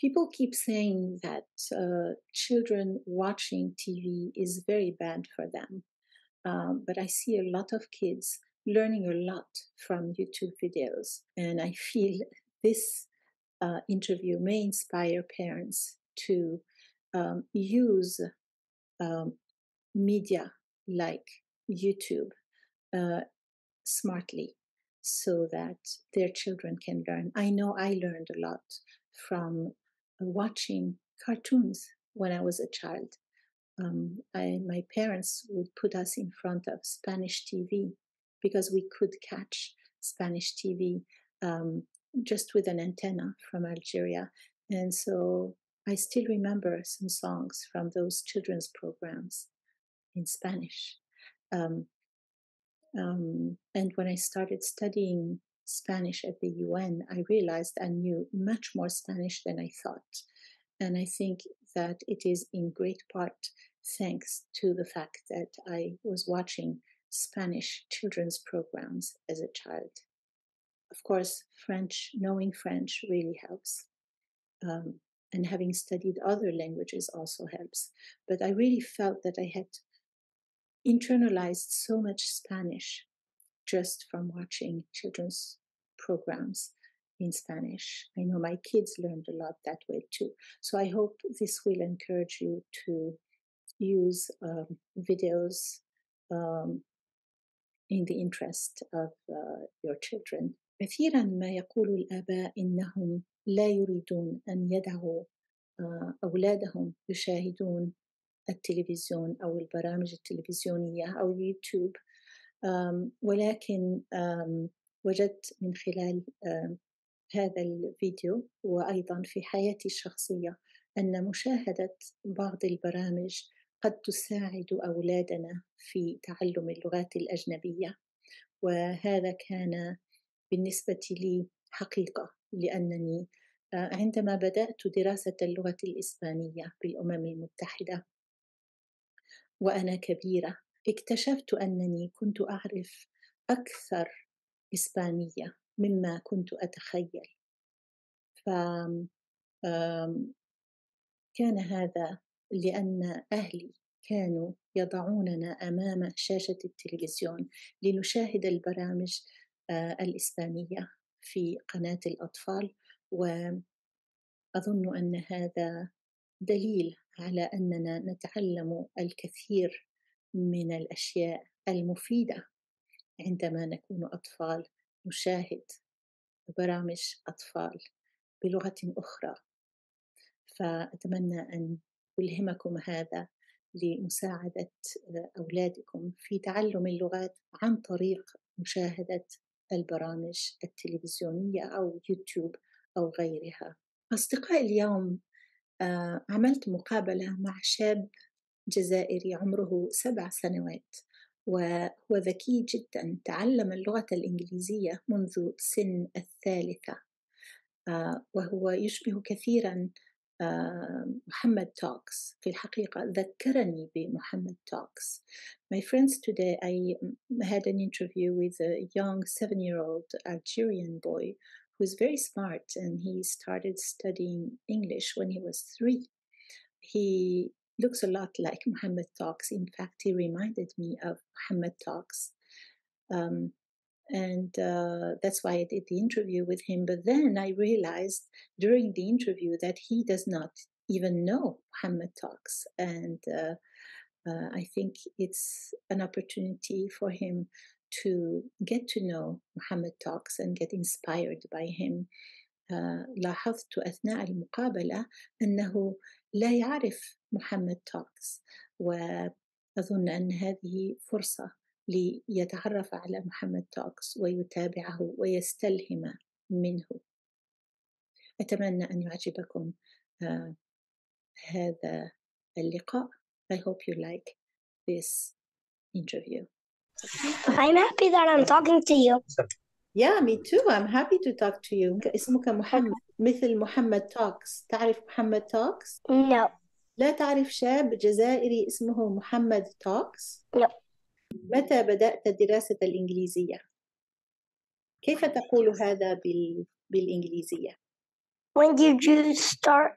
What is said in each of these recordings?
people keep saying that uh, children watching TV is very bad for them. Um, but I see a lot of kids learning a lot from YouTube videos. And I feel this uh, interview may inspire parents to um, use um, media like YouTube uh, smartly so that their children can learn. I know I learned a lot from watching cartoons when I was a child. Um, I, my parents would put us in front of Spanish TV because we could catch Spanish TV um, just with an antenna from Algeria. And so I still remember some songs from those children's programs in Spanish. Um, um, and when I started studying Spanish at the UN, I realized I knew much more Spanish than I thought. And I think that it is in great part thanks to the fact that I was watching Spanish children's programs as a child. Of course, French, knowing French really helps. Um, and having studied other languages also helps. But I really felt that I had internalized so much Spanish just from watching children's programs in Spanish. I know my kids learned a lot that way too. So I hope this will encourage you to use um, videos um, in the interest of uh, your children. كثيرا ما يقول الآباء إنهم لا يريدون أن يدعوا أولادهم يشاهدون التلفزيون أو البرامج التلفزيونية أو يوتيوب ولكن وجدت من خلال هذا الفيديو وأيضا في حياتي الشخصية أن مشاهدة بعض البرامج قد تساعد أولادنا في تعلم اللغات الأجنبية. وهذا كان بالنسبة لي حقيقة لأنني عندما بدأت دراسة اللغة الإسبانية بالأمم المتحدة وأنا كبيرة اكتشفت أنني كنت أعرف أكثر إسبانية مما كنت أتخيل. ف كان هذا لأن أهلي كانوا يضعوننا أمام شاشة التلفزيون لنشاهد البرامج الإسبانية في قناة الأطفال وأظن أن هذا دليل على أننا نتعلم الكثير من الأشياء المفيدة عندما نكون أطفال نشاهد برامج أطفال بلغة أخرى. فأتمنى أن الهمكم هذا لمساعدة أولادكم في تعلم اللغات عن طريق مشاهدة البرامج التلفزيونية أو يوتيوب أو غيرها. أصدقائي اليوم آه، عملت مقابلة مع شاب جزائري عمره سبع سنوات وهو ذكي جدا تعلم اللغة الإنجليزية منذ سن الثالثة وهو يشبه كثيرا محمد توكس في الحقيقة ذكرني بمحمد توكس My friends today I had an interview with a young seven-year-old Algerian boy who is very smart and he started studying English when he was three. He looks a lot like Mohamed Talks. In fact, he reminded me of Mohamed Talks. Um, and uh, that's why I did the interview with him. But then I realized during the interview that he does not even know Mohamed Talks. And uh, uh, I think it's an opportunity for him to get to know Mohamed Talks and get inspired by him. Uh, لاحظت أثناء المقابلة أنه لا يعرف محمد توكس وأظن أن هذه فرصة ليتعرف على محمد توكس ويتابعه ويستلهم منه أتمنى أن يعجبكم uh, هذا اللقاء I hope you like this interview I'm happy that I'm talking to you. Yeah, me too. I'm happy to talk to you. اسمك محمد مثل محمد توكس. تعرف محمد توكس؟ No. لا تعرف شاب جزائري اسمه محمد توكس؟ No. متى بدأت دراسة الإنجليزية؟ كيف تقول هذا بال... بالإنجليزية؟ when did you start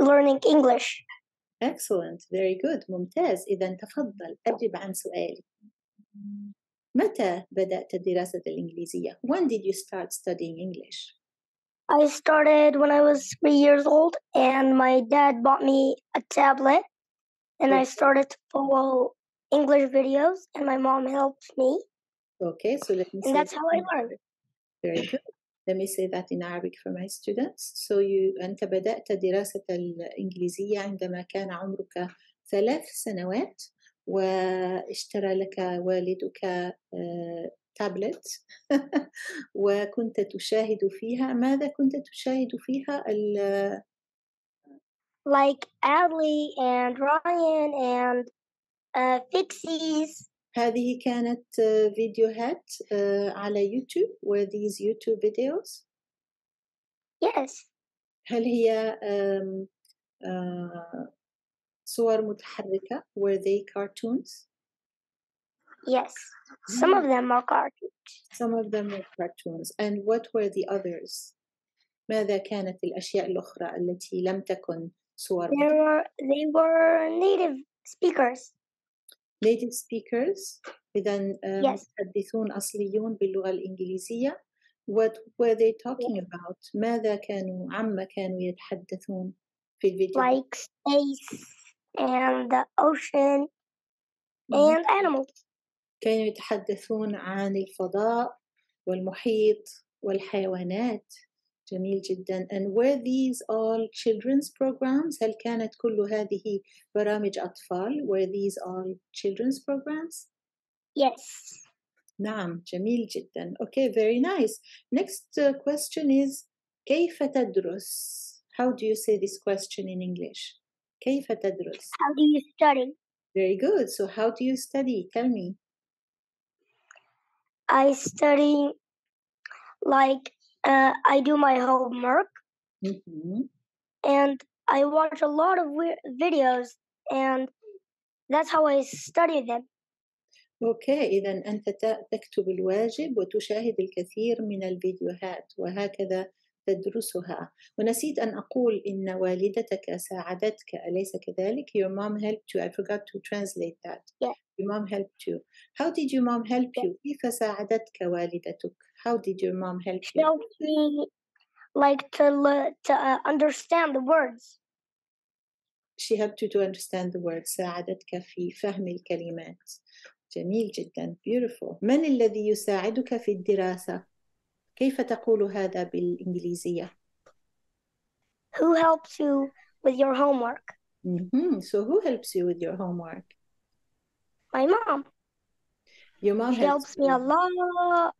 learning English? Excellent, very good, ممتاز. إذا تفضل أجب عن سؤالي. متى بدأت دراسة الإنجليزية؟ When did you start studying English? I started when I was three years old, and my dad bought me a tablet, and I started to follow English videos, and my mom helped me, Okay, so let me and say that's that how I in learned. Arabic. Very good. Let me say that in Arabic for my students. So you أنت بدأت دراسة الإنجليزية عندما كان عمرك ثلاث سنوات واشترى لك والدك آه، تابلت وكنت تشاهد فيها. ماذا كنت تشاهد فيها؟ ال- Like Adley and Ryan and uh, Fixies. هذه كانت آه، فيديوهات آه، على يوتيوب. Were these YouTube videos? Yes, هل هي آه، صور متحركة؟ Were they cartoons? yes. Some of them are cartoons. some of them were cartoons and what were the others ماذا كانت الأشياء الأخرى التي لم تكن صور They were they were native speakers. native speakers إذا آه، Yes. متحدثون أصليون باللغة الإنجليزية what were they talking about ماذا كانوا عما كانوا يتحدثون في الفيديو like space and the ocean مهم. and animals. كانوا يتحدثون عن الفضاء والمحيط والحيوانات جميل جدا and were these all children's programs هل كانت كل هذه برامج أطفال were these all children's programs Yes. نعم جميل جدا okay very nice next uh, question is كيف تدرس how do you say this question in English كيف تدرس How do you study? very good so how do you study tell me I study like uh, I do my homework Mhm. and I watch a lot of we- videos and that's how I study them. أوكي إذا أنت ت- تكتب الواجب وتشاهد الكثير من الفيديوهات وهكذا تدرسها ونسيت أن أقول إن والدتك ساعدتك أليس كذلك Your mom helped you I forgot to translate that Yeah. Your mom helped you How did your mom help Yeah. you كيف ساعدتك والدتك How did your mom help She you helps me like to to uh, understand the words. She helped you to understand the words ساعدتك في فهم الكلمات جميل جدا beautiful من الذي يساعدك في الدراسة كيف تقول هذا بالإنجليزية Who helps you with your homework? Mhm. So who helps you with your homework? My mom. Your mom She helps helps me a lot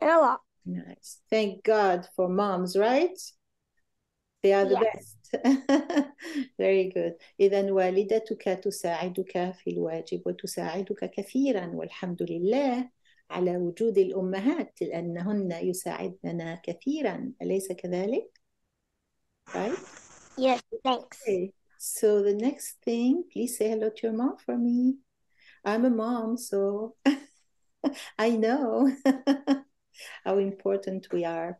and a lot. Nice. Thank God for moms, right? They are the Yes. best. Very good. إذا والدتك تساعدك في الواجب وتساعدك كثيرا والحمد لله على وجود الأمهات لأنهن يساعدننا كثيرا أليس كذلك؟ Right? Yes, thanks. Okay. So the next thing, please say hello to your mom for me. I'm a mom, so I know how important we are.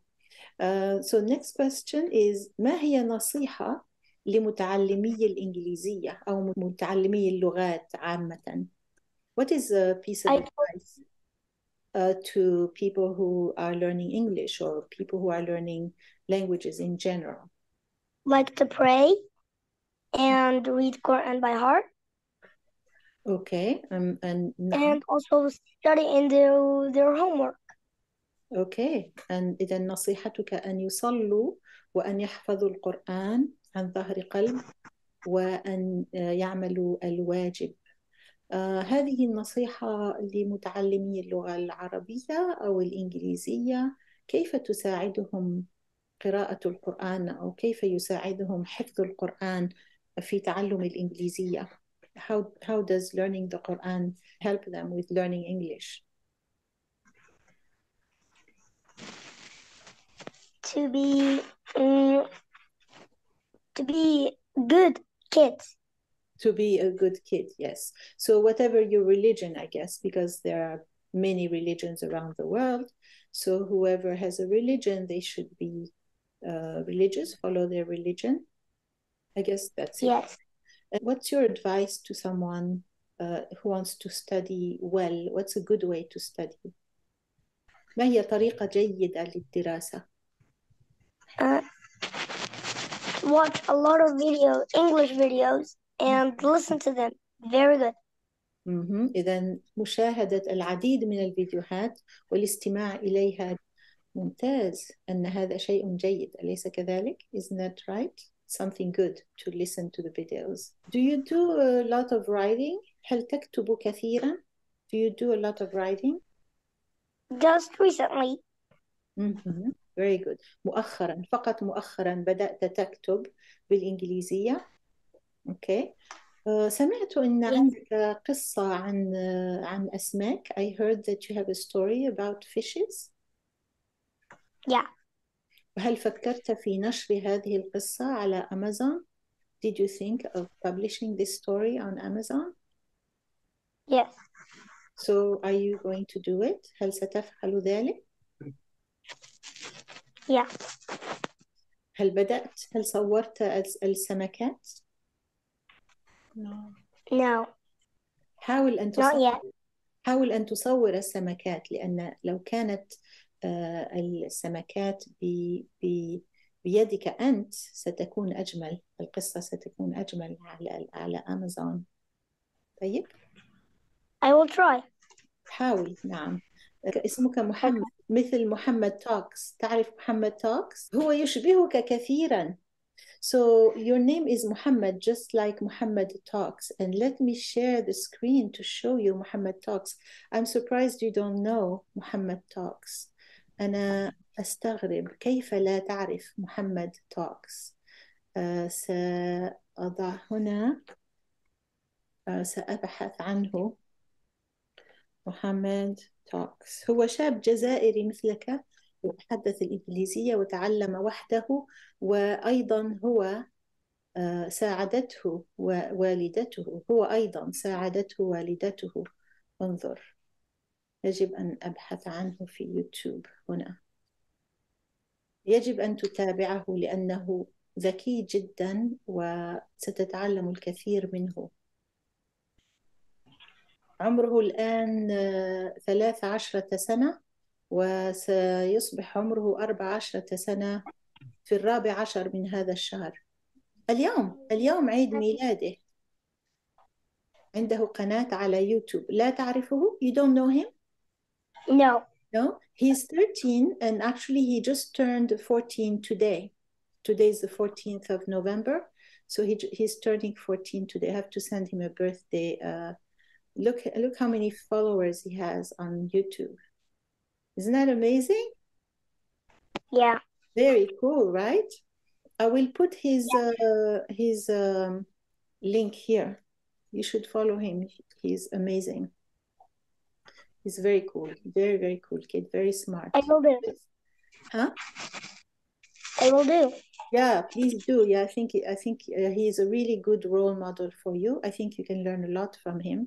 Uh, so next question is ما هي نصيحة لمتعلمي الإنجليزية أو متعلمي اللغات عامة? What is a piece of I- advice uh, to people who are learning English or people who are learning languages in general? like to pray and read Quran by heart Okay, um, and نعم. and also study in their, their homework. أوكي أن إذا نصيحتك أن يصلوا وأن يحفظوا القرآن عن ظهر قلب وأن آه، يعملوا الواجب آه، هذه النصيحة لمتعلمي اللغة العربية أو الإنجليزية كيف تساعدهم قراءة القرآن أو كيف يساعدهم حفظ القرآن في تعلم الإنجليزية How, how does learning the Quran help them with learning English? To be mm, to be good kids. to be a good kid yes so whatever your religion i guess because there are many religions around the world so whoever has a religion they should be uh, religious, follow their religion. I guess that's it. Yes. And what's your advice to someone uh, who wants to study well? What's a good way to study? ما هي طريقة جيدة للدراسة؟ Uh, watch a lot of videos, English videos, and listen to them. Very good. مهم. إذا مشاهدة العديد من الفيديوهات والاستماع إليها ممتاز أن هذا شيء جيد أليس كذلك؟ Isn't that right? Something good to listen to the videos. Do you do a lot of writing? هل تكتب كثيرا? Do you do a lot of writing? Just recently, مهم. Very good. مؤخرا فقط مؤخرا بدأت تكتب بالإنجليزية. Okay. آه، سمعت أن Yes. عندك قصة عن آه، عن أسماك. I heard that you have a story about fishes. yeah, وهل فكرت في نشر هذه القصة على أمازون؟ Did you think of publishing this story on Amazon? yes, So are you going to do it? هل ستفعل ذلك؟ yeah, هل بدأت؟ هل صورت الس- السمكات؟ No, حاول أن تصور yet. حاول أن تصور السمكات لأن لو كانت آه، السمكات ب- ب- بيدك أنت ستكون أجمل. القصة ستكون أجمل على على أمازون. طيب؟ I will try. حاول. نعم. اسمك محمد مثل محمد توكس. تعرف محمد توكس؟ هو يشبهك كثيرا. So your name is Muhammad, just like Mohamed Talks. And let me share the screen to show you Mohamed Talks. I'm surprised you don't know Mohamed Talks. أنا أستغرب كيف لا تعرف محمد توكس uh, سأضع هنا uh, سأبحث عنه محمد توكس هو شاب جزائري مثلك يتحدث الإنجليزية وتعلم وحده وأيضا هو آه، ساعدته والدته هو أيضا ساعدته والدته. انظر. يجب أن أبحث عنه في يوتيوب هنا. يجب أن تتابعه لأنه ذكي جدا وستتعلم الكثير منه. عمره الآن آه، ثلاث عشرة سنة. وسيصبح عمره أربع عشرة سنة في الرابع عشر من هذا الشهر اليوم اليوم عيد ميلاده عنده قناة على يوتيوب لا تعرفه you don't know him No. no he's 13 and actually he just turned 14 today today is the 14th of November so he, he's turning 14 today I have to send him a birthday uh, look look how many followers he has on YouTube isn't that amazing? Yeah. very cool right? I will put his uh, his um, link here. You should follow him. He's amazing. He's very cool. Very very cool kid. Very smart. I will do. huh? I will do. yeah please do. Yeah I think I think uh, he is a really good role model for you. I think you can learn a lot from him.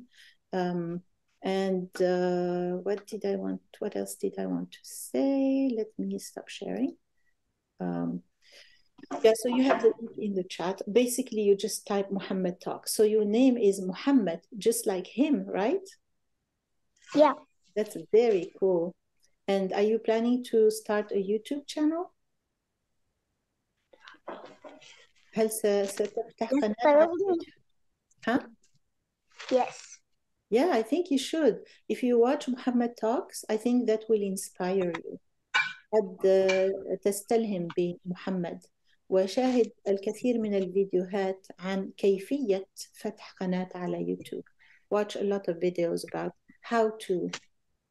Um, and uh, what did I want? What else did I want to say? Let me stop sharing. Um, yeah, so you have the link in the chat. Basically, you just type Mohamed Talk. So your name is Muhammad, just like him, right? Yeah. That's very cool. And are you planning to start a YouTube channel? Huh? Yes yeah i think you should. If you watch mohamed talks i think that will inspire you. قد تستلهم بمحمد. وشاهد الكثير من الفيديوهات عن كيفية فتح قناة على يوتيوب watch a lot of videos about how to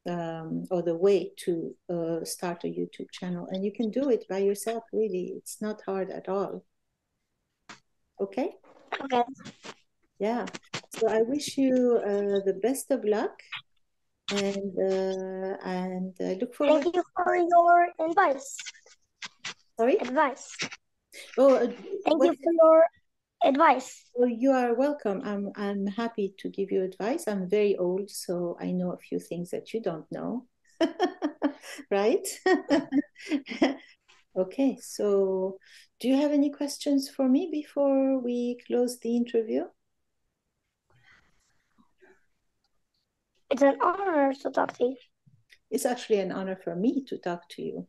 um, or the way to uh, start a YouTube channel. And you can do it by yourself really. It's not hard at all. Okay. Yeah. So I wish you uh, the best of luck and uh, and I look forward. Thank you for your advice. Sorry. Advice. Oh, uh, Thank what- you for your advice. oh, you are welcome. I'm I'm happy to give you advice. I'm very old, so I know a few things that you don't know. right? Okay, so do you have any questions for me before we close the interview? It's an honor to talk to you. It's actually an honor for me to talk to you.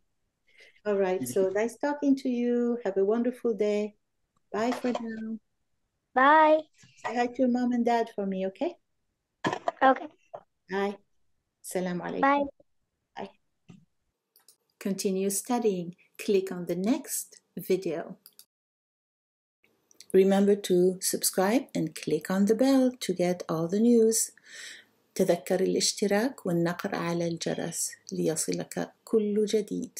All right, so mm-hmm. nice talking to you. Have a wonderful day. Bye for now. Bye. Say hi to your mom and dad for me, okay? Okay. Bye. Salam alaikum. Bye. Bye. Continue studying. Click on the next video. Remember to subscribe and click on the bell to get all the news. تذكر الاشتراك والنقر على الجرس ليصلك كل جديد.